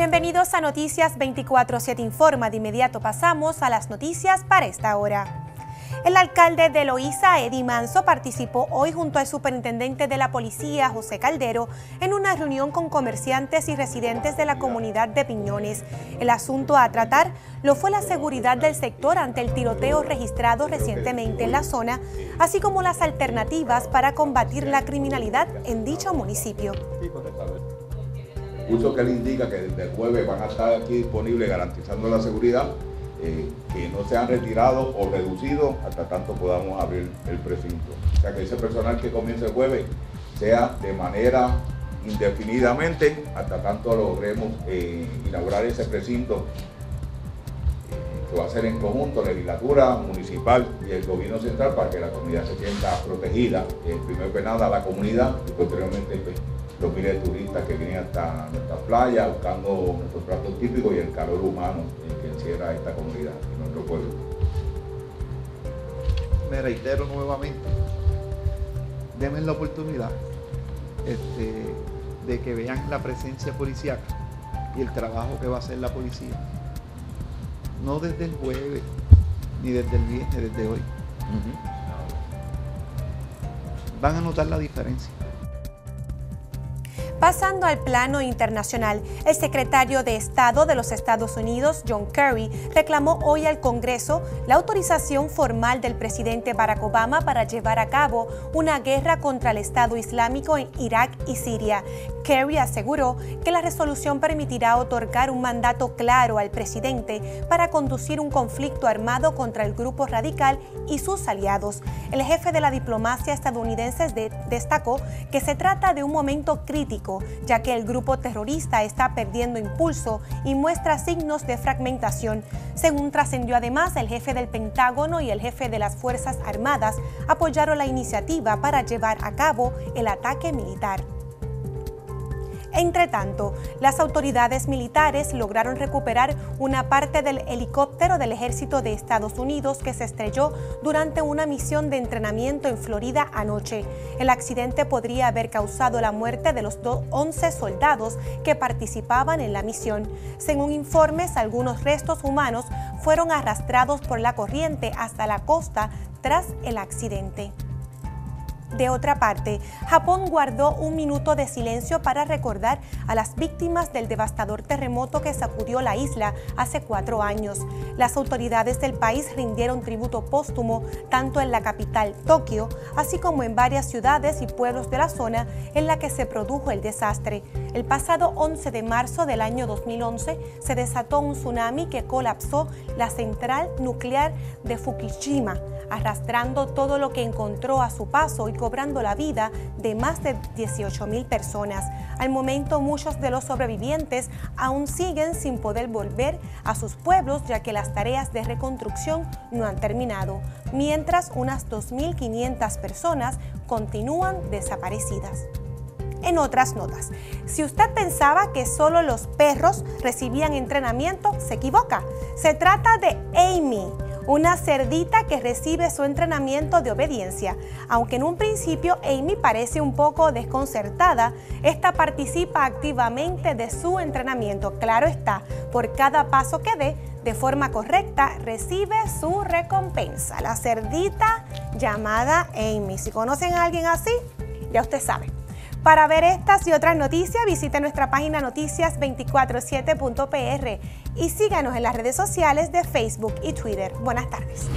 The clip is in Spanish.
Bienvenidos a Noticias 24-7 Informa. De inmediato pasamos a las noticias para esta hora. El alcalde de Loíza, Eddie Manso, participó hoy junto al superintendente de la policía, José Caldero, en una reunión con comerciantes y residentes de la comunidad de Piñones. El asunto a tratar lo fue la seguridad del sector ante el tiroteo registrado recientemente en la zona, así como las alternativas para combatir la criminalidad en dicho municipio. El que le indica que desde el jueves van a estar aquí disponibles garantizando la seguridad eh, que no sean retirados o reducidos hasta tanto podamos abrir el precinto. O sea, que ese personal que comience el jueves sea de manera indefinidamente hasta tanto logremos eh, inaugurar ese precinto que va a ser en conjunto legislatura municipal y el gobierno central para que la comunidad se sienta protegida. Eh, primero que nada la comunidad y posteriormente pues, los miles de turistas que vienen hasta nuestra playa buscando nuestros platos típicos y el calor humano que encierra esta comunidad nuestro pueblo. Me reitero nuevamente, denme la oportunidad este, de que vean la presencia policial y el trabajo que va a hacer la policía. No desde el jueves, ni desde el viernes, desde hoy. Van a notar la diferencia. Pasando al plano internacional, el secretario de Estado de los Estados Unidos, John Kerry, reclamó hoy al Congreso la autorización formal del presidente Barack Obama para llevar a cabo una guerra contra el Estado Islámico en Irak y Siria. Kerry aseguró que la resolución permitirá otorgar un mandato claro al presidente para conducir un conflicto armado contra el grupo radical y sus aliados. El jefe de la diplomacia estadounidense destacó que se trata de un momento crítico ya que el grupo terrorista está perdiendo impulso y muestra signos de fragmentación. Según trascendió además, el jefe del Pentágono y el jefe de las Fuerzas Armadas apoyaron la iniciativa para llevar a cabo el ataque militar. Entre tanto, las autoridades militares lograron recuperar una parte del helicóptero del ejército de Estados Unidos que se estrelló durante una misión de entrenamiento en Florida anoche. El accidente podría haber causado la muerte de los 11 soldados que participaban en la misión. Según informes, algunos restos humanos fueron arrastrados por la corriente hasta la costa tras el accidente. De otra parte, Japón guardó un minuto de silencio para recordar a las víctimas del devastador terremoto que sacudió la isla hace cuatro años. Las autoridades del país rindieron tributo póstumo tanto en la capital, Tokio, así como en varias ciudades y pueblos de la zona en la que se produjo el desastre. El pasado 11 de marzo del año 2011 se desató un tsunami que colapsó la central nuclear de Fukushima arrastrando todo lo que encontró a su paso y cobrando la vida de más de 18 mil personas. Al momento muchos de los sobrevivientes aún siguen sin poder volver a sus pueblos ya que las tareas de reconstrucción no han terminado, mientras unas 2.500 personas continúan desaparecidas. En otras notas, si usted pensaba que solo los perros recibían entrenamiento, se equivoca. Se trata de Amy, una cerdita que recibe su entrenamiento de obediencia. Aunque en un principio Amy parece un poco desconcertada, esta participa activamente de su entrenamiento. Claro está, por cada paso que dé de forma correcta, recibe su recompensa. La cerdita llamada Amy. Si conocen a alguien así, ya usted sabe. Para ver estas y otras noticias, visite nuestra página noticias247.pr y síganos en las redes sociales de Facebook y Twitter. Buenas tardes.